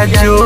I do